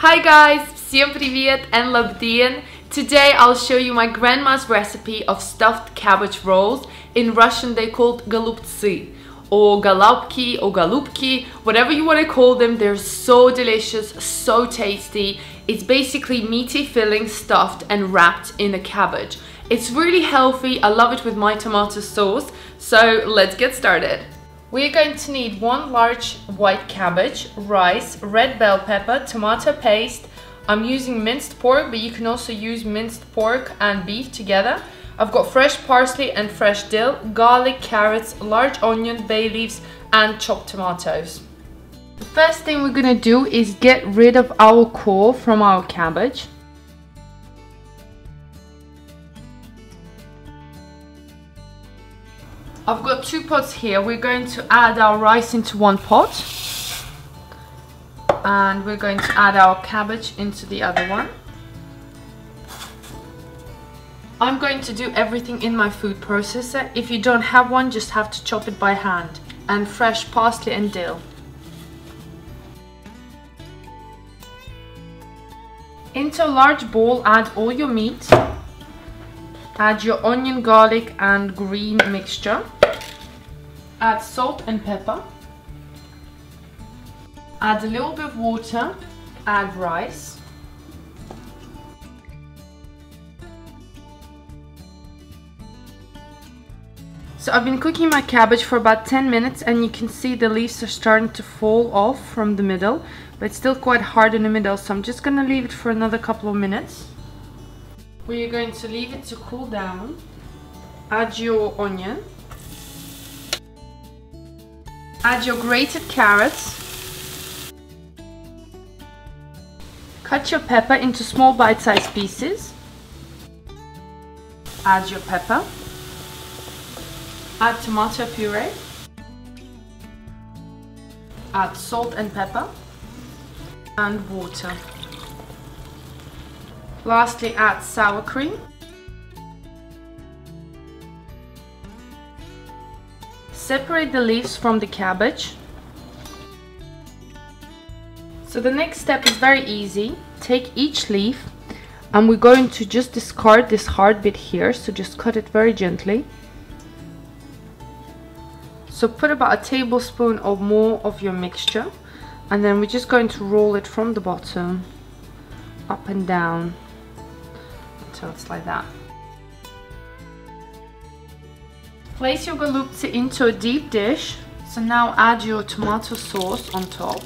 Hi guys, всем привет and labdien. Today I'll show you my grandma's recipe of stuffed cabbage rolls. In Russian they called galuptsy or galupki or galupki, whatever you want to call them. They're so delicious, so tasty. It's basically meaty filling stuffed and wrapped in a cabbage. It's really healthy. I love it with my tomato sauce. So let's get started. We're going to need one large white cabbage, rice, red bell pepper, tomato paste. I'm using minced pork, but you can also use minced pork and beef together. I've got fresh parsley and fresh dill, garlic, carrots, large onion, bay leaves, and chopped tomatoes. The first thing we're gonna do is get rid of our core from our cabbage. I've got two pots here. We're going to add our rice into one pot. And we're going to add our cabbage into the other one. I'm going to do everything in my food processor. If you don't have one, just have to chop it by hand. And fresh parsley and dill. Into a large bowl, add all your meat. Add your onion, garlic and green mixture. Add salt and pepper. Add a little bit of water. Add rice. So I've been cooking my cabbage for about 10 minutes and you can see the leaves are starting to fall off from the middle but it's still quite hard in the middle so I'm just gonna leave it for another couple of minutes. We're going to leave it to cool down. Add your onion. Add your grated carrots. Cut your pepper into small bite-sized pieces. Add your pepper. Add tomato puree. Add salt and pepper. And water. Lastly, add sour cream. Separate the leaves from the cabbage. So the next step is very easy. Take each leaf and we're going to just discard this hard bit here. So just cut it very gently. So put about a tablespoon or more of your mixture and then we're just going to roll it from the bottom up and down until it's like that. Place your galupsi into a deep dish. So now add your tomato sauce on top.